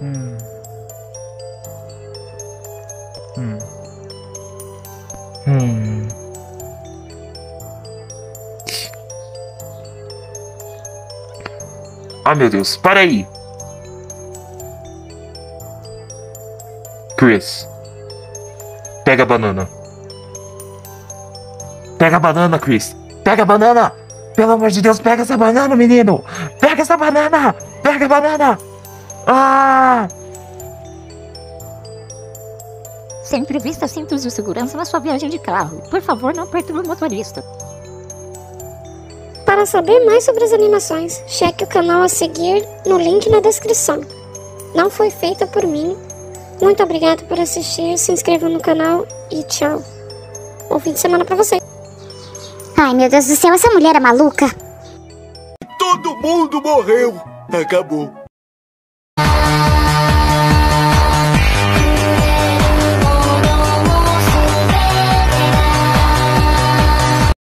Hum. Hum. Hum. Ah, meu Deus, para aí. Chris. Pega a banana. Pega a banana, Chris. Pega a banana. Pelo amor de Deus, pega essa banana, menino. Pega essa banana. Pega a banana. Ah! Sempre vista cintos de segurança na sua viagem de carro. Por favor, não perturbe o motorista. Para saber mais sobre as animações, cheque o canal a seguir no link na descrição. Não foi feita por mim. Muito obrigado por assistir, se inscreva no canal e tchau. Bom fim de semana pra você. Ai, meu Deus do céu, essa mulher é maluca. Todo mundo morreu. Acabou.